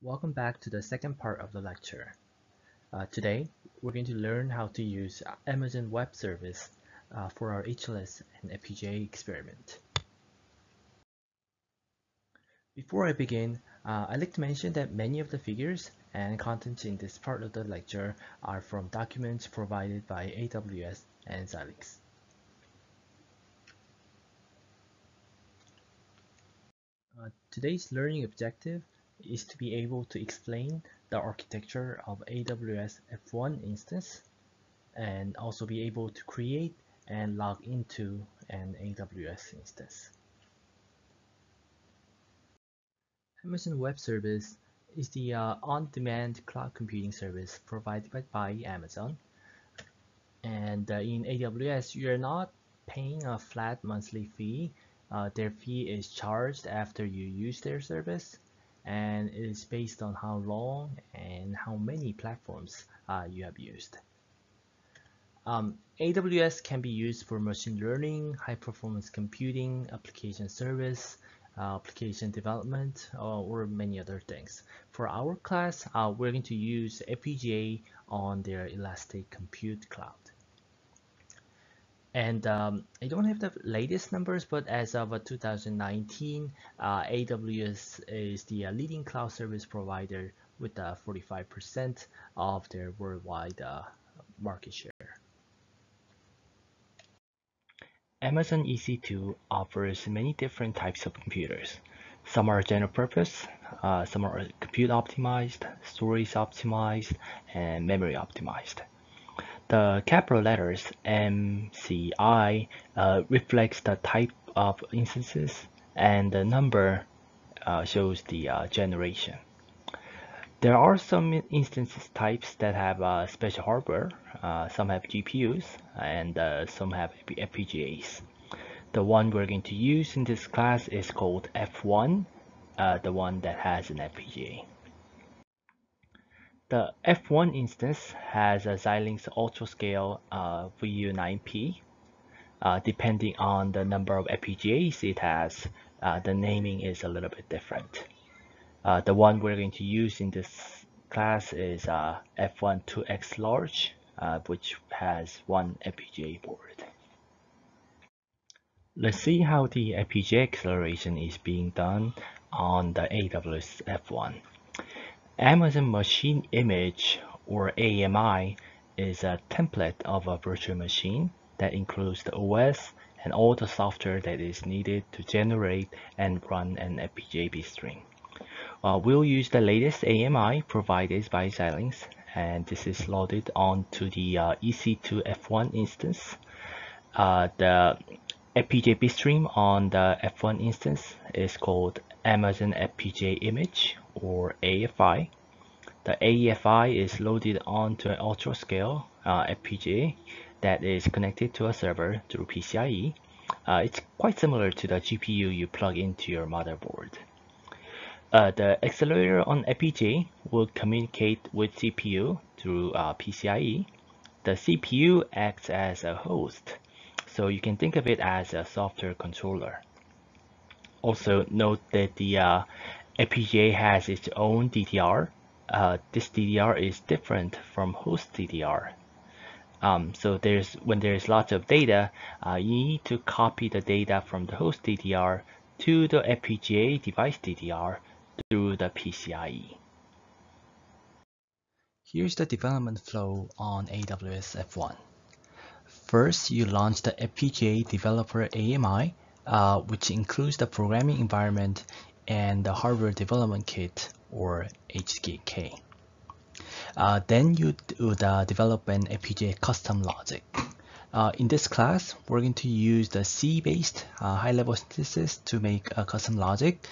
Welcome back to the second part of the lecture. Uh, today, we're going to learn how to use Amazon Web Service uh, for our HLS and FPGA experiment. Before I begin, uh, I'd like to mention that many of the figures and contents in this part of the lecture are from documents provided by AWS and Xilinx. Uh, today's learning objective is to be able to explain the architecture of AWS F1 instance and also be able to create and log into an AWS instance. Amazon Web Service is the uh, on-demand cloud computing service provided by Amazon. And uh, in AWS, you're not paying a flat monthly fee. Uh, their fee is charged after you use their service and it is based on how long and how many platforms uh, you have used. Um, AWS can be used for machine learning, high performance computing, application service, uh, application development, uh, or many other things. For our class, uh, we're going to use FPGA on their Elastic Compute Cloud. And um, I don't have the latest numbers, but as of uh, 2019, uh, AWS is the uh, leading cloud service provider with 45% of their worldwide uh, market share. Amazon EC2 offers many different types of computers. Some are general purpose, uh, some are compute optimized, storage optimized, and memory optimized. The capital letters MCI uh, reflects the type of instances and the number uh, shows the uh, generation. There are some instances types that have uh, special hardware. Uh, some have GPUs and uh, some have FPGAs. The one we're going to use in this class is called F1, the one that has an FPGA. The F1 instance has a Xilinx UltraScale uh, VU9P. Uh, depending on the number of FPGAs it has, uh, the naming is a little bit different. Uh, the one we're going to use in this class is uh, F1 2X large, uh, which has one FPGA board. Let's see how the FPGA acceleration is being done on the AWS F1. Amazon Machine Image or AMI is a template of a virtual machine that includes the OS and all the software that is needed to generate and run an FPGA bitstream. Uh, we'll use the latest AMI provided by Xilinx and this is loaded onto the uh, EC2 F1 instance. Uh, the FPGA stream on the F1 instance is called Amazon FPGA Image or AFI. The AFI is loaded onto an UltraScale uh, FPGA that is connected to a server through PCIe. Uh, it's quite similar to the GPU you plug into your motherboard. Uh, the accelerator on FPGA will communicate with CPU through uh, PCIe. The CPU acts as a host, so you can think of it as a software controller. Also note that the uh, FPGA has its own DDR. Uh, this DDR is different from host DDR. Um, so there's when there's lots of data, uh, you need to copy the data from the host DDR to the FPGA device DDR through the PCIe. Here's the development flow on AWS F1. First, you launch the FPGA Developer AMI, uh, which includes the programming environment and the hardware development kit or HDK. Uh, then you would uh, develop an FPGA custom logic. Uh, in this class, we're going to use the C-based uh, high-level synthesis to make a custom logic,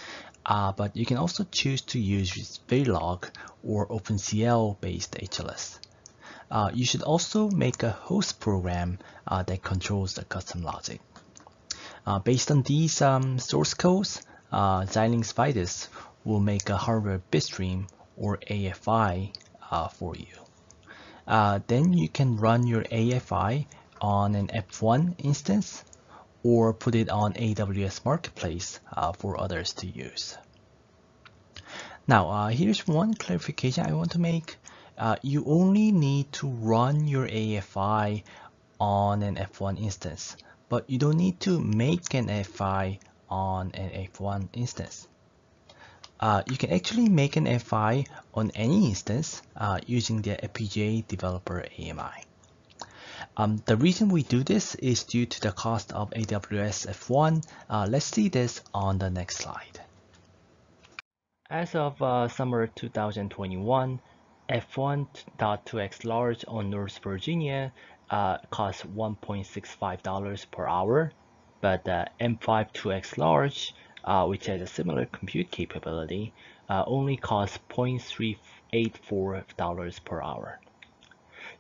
uh, but you can also choose to use Verilog or OpenCL-based HLS. Uh, you should also make a host program that controls the custom logic. based on these um, source codes, uh, Xilinx Vitis will make a hardware bitstream or AFI uh, for you. Uh, then you can run your AFI on an F1 instance or put it on AWS Marketplace uh, for others to use. Now, uh, here's one clarification I want to make. Uh, you only need to run your AFI on an F1 instance, but you don't need to make an AFI on an F1 instance. Uh, you can actually make an FI on any instance uh, using the FPGA Developer AMI. Um, the reason we do this is due to the cost of AWS F1. Uh, let's see this on the next slide. As of uh, summer 2021, F1.2x large on North Virginia uh, costs $1.65 per hour, but uh, M5 2x large uh, which has a similar compute capability, uh, only costs $0.384 per hour.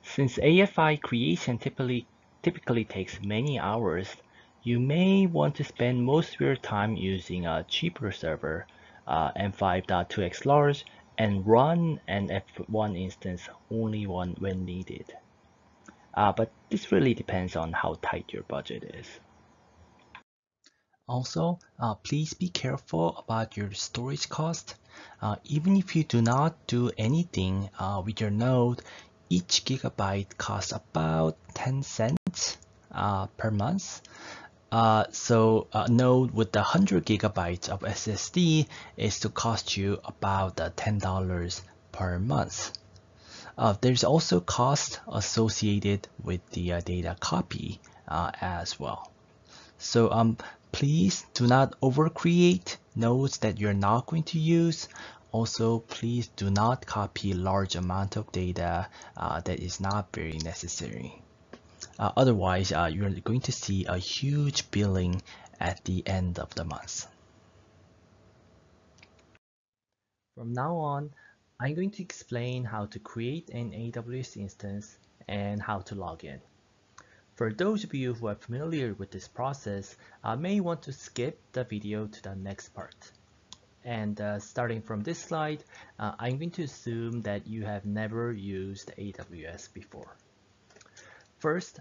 Since AFI creation typically, typically takes many hours, you may want to spend most of your time using a cheaper server, uh, M5.2x large, and run an F1 instance only one when needed. Uh, but this really depends on how tight your budget is. Also, uh, please be careful about your storage cost. Uh, even if you do not do anything uh, with your node, each gigabyte costs about 10 cents uh, per month. Uh, so a node with the 100 gigabytes of SSD is to cost you about $10 per month. Uh, there's also cost associated with the uh, data copy uh, as well. So um, Please do not overcreate nodes that you're not going to use. Also, please do not copy large amount of data uh, that is not very necessary. Uh, otherwise, uh, you're going to see a huge billing at the end of the month. From now on, I'm going to explain how to create an AWS instance and how to log in. For those of you who are familiar with this process, uh, may want to skip the video to the next part. And uh, starting from this slide, uh, I'm going to assume that you have never used AWS before. First,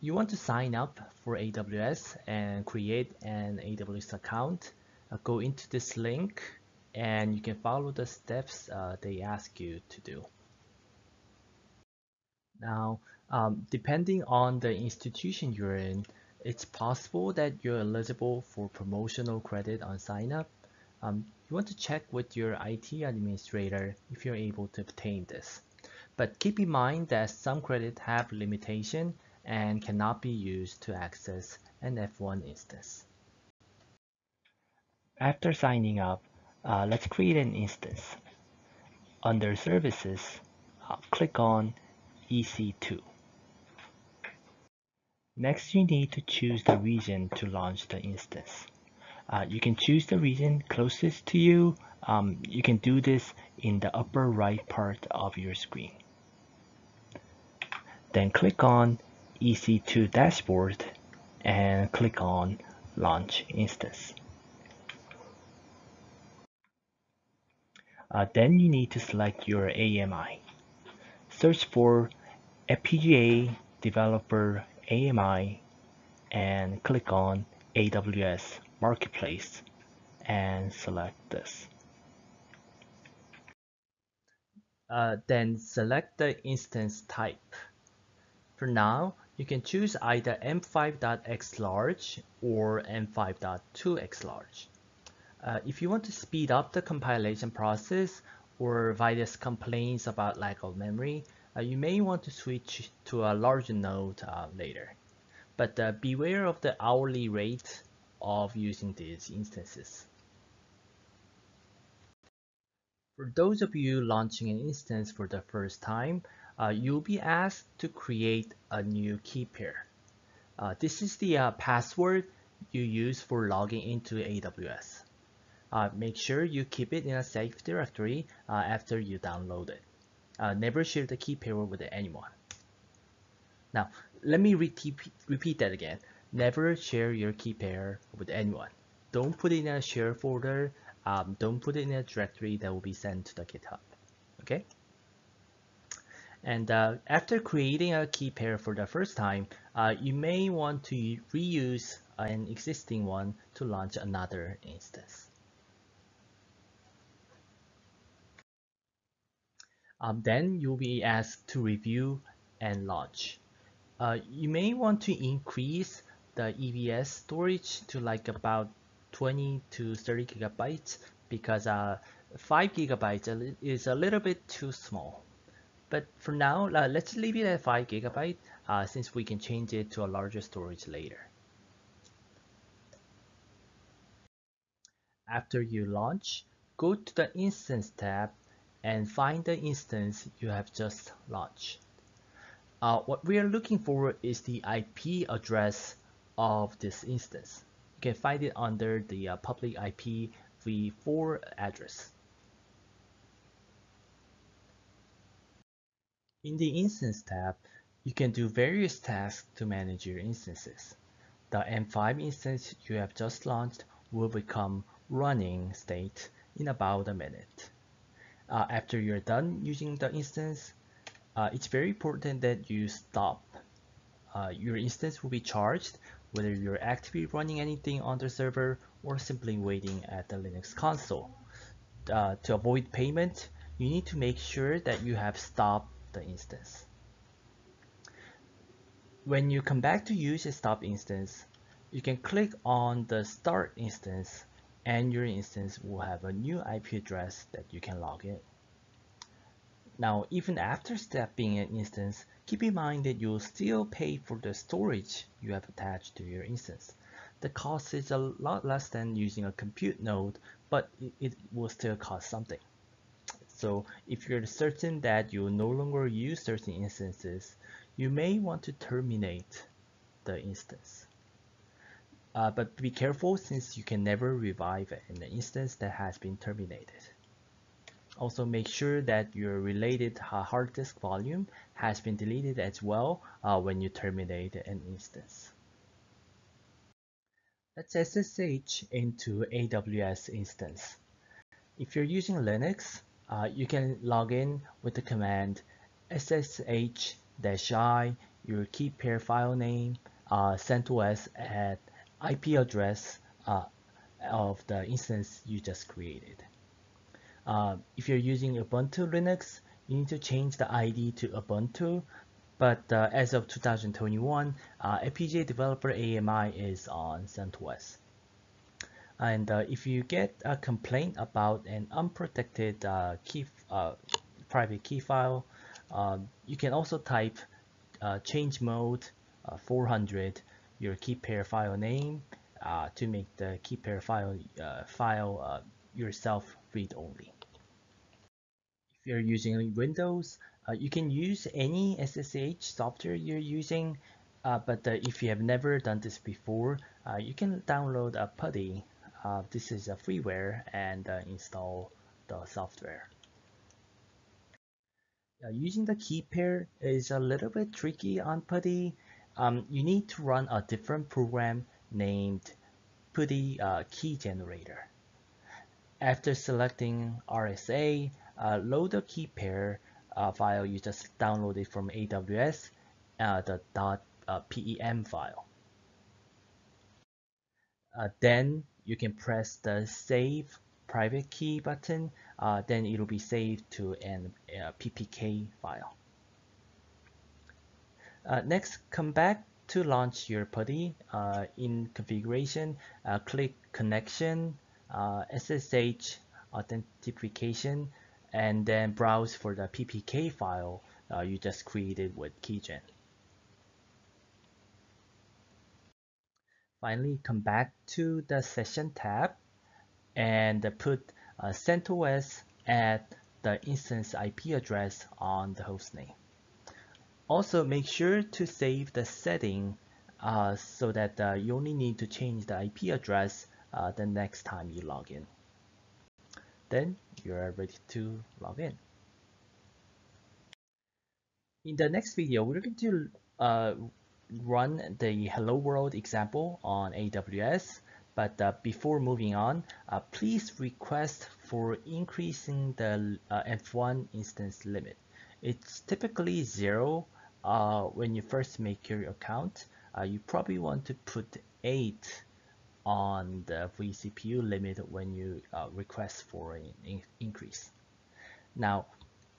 you want to sign up for AWS and create an AWS account. Uh, go into this link and you can follow the steps uh, they ask you to do. Now, um, depending on the institution you're in, it's possible that you're eligible for promotional credit on sign up. Um, you want to check with your IT administrator if you're able to obtain this. But keep in mind that some credit have limitation and cannot be used to access an F1 instance. After signing up, uh, let's create an instance. Under Services, uh, click on EC2. Next, you need to choose the region to launch the instance. Uh, you can choose the region closest to you. Um, you can do this in the upper right part of your screen. Then click on EC2 dashboard and click on launch instance. Uh, then you need to select your AMI. Search for FPGA developer AMI and click on AWS Marketplace and select this. Uh, then select the instance type. For now, you can choose either m5.xlarge or m5.2xlarge. Uh, if you want to speed up the compilation process or Vitis complains about lack of memory, uh, you may want to switch to a larger node uh, later. But uh, beware of the hourly rate of using these instances. For those of you launching an instance for the first time, uh, you'll be asked to create a new key pair. Uh, this is the uh, password you use for logging into AWS. make sure you keep it in a safe directory after you download it. Uh, never share the key pair with anyone. Now, let me repeat that again. Never share your key pair with anyone. Don't put it in a share folder. Um, don't put it in a directory that will be sent to the GitHub. Okay? And uh, after creating a key pair for the first time, uh, you may want to reuse an existing one to launch another instance. Um, then you'll be asked to review and launch. Uh, you may want to increase the EBS storage to like about 20 to 30 gigabytes because uh, 5 gigabytes is a little bit too small. But for now, uh, let's leave it at 5 gigabyte uh, since we can change it to a larger storage later. After you launch, go to the Instance tab and find the instance you have just launched. Uh, what we are looking for is the IP address of this instance. You can find it under the uh, public IPv4 address. In the Instance tab, you can do various tasks to manage your instances. The M5 instance you have just launched will become running state in about a minute. Uh, after you're done using the instance, uh, it's very important that you stop. Uh, your instance will be charged whether you're actively running anything on the server or simply waiting at the Linux console. Uh, to avoid payment, you need to make sure that you have stopped the instance. When you come back to use a stop instance, you can click on the start instance and your instance will have a new IP address that you can log in. Now, even after stopping an instance, keep in mind that you'll still pay for the storage you have attached to your instance. The cost is a lot less than using a compute node, but it, will still cost something. So if you're certain that you no longer use certain instances, you may want to terminate the instance. Uh, but be careful since you can never revive an instance that has been terminated. Also make sure that your related hard disk volume has been deleted as well uh, when you terminate an instance. Let's SSH into AWS instance. If you're using Linux, uh, you can log in with the command ssh-i your key pair file name uh, CentOS at IP address uh, of the instance you just created. Uh, if you're using Ubuntu Linux, you need to change the ID to Ubuntu. But uh, as of 2021, uh, FPGA Developer AMI is on CentOS. And uh, if you get a complaint about an unprotected uh, key uh, private key file, um, you can also type change mode 400 your key pair file name to make the key pair file file yourself read only. If you're using Windows, uh, you can use any SSH software you're using, uh, but uh, if you have never done this before, you can download a PuTTY. this is a freeware and install the software. using the key pair is a little bit tricky on PuTTY um, you need to run a different program named PuTTY uh, key generator. After selecting RSA, uh, load the key pair uh, file you just downloaded from AWS, uh, the .pem file. Uh, then you can press the save private key button, uh, then it will be saved to an PPK file. Uh, next, come back to launch your PuTTY. Uh, in configuration, uh, click connection, SSH authentication, and then browse for the PPK file you just created with Keygen. Finally, come back to the session tab and put uh, CentOS at the instance IP address on the hostname. Also make sure to save the setting uh, so that uh, you only need to change the IP address uh, the next time you log in. Then you're ready to log in. In the next video, we're going to uh, run the Hello World example on AWS. But uh, before moving on, uh, please request for increasing the F1 instance limit. It's typically zero uh, when you first make your account, uh, you probably want to put 8 on the vCPU limit when you uh, request for an in increase. Now,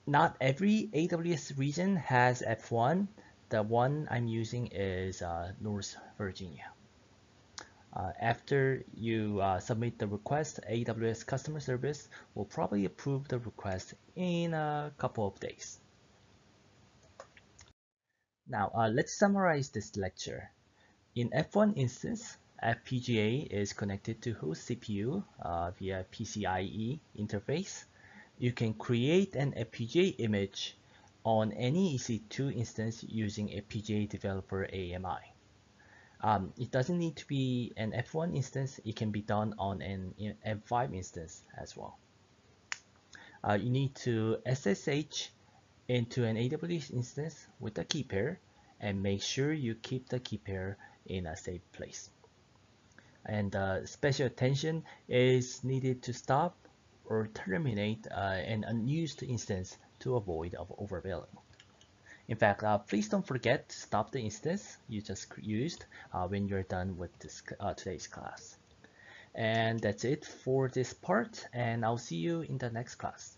not every AWS region has F1. The one I'm using is uh, North Virginia. Uh, after you uh, submit the request, AWS customer service will probably approve the request in a couple of days. Now, uh, let's summarize this lecture. In F1 instance, FPGA is connected to host CPU uh, via PCIe interface. You can create an FPGA image on any EC2 instance using FPGA Developer AMI. Um, it doesn't need to be an F1 instance, it can be done on an M5 instance as well. Uh, you need to SSH into an AWS instance with a key pair and make sure you keep the key pair in a safe place. And uh, special attention is needed to stop or terminate uh, an unused instance to avoid of overbilling. In fact, uh, please don't forget to stop the instance you just used uh, when you're done with this, uh, today's class. And that's it for this part, and I'll see you in the next class.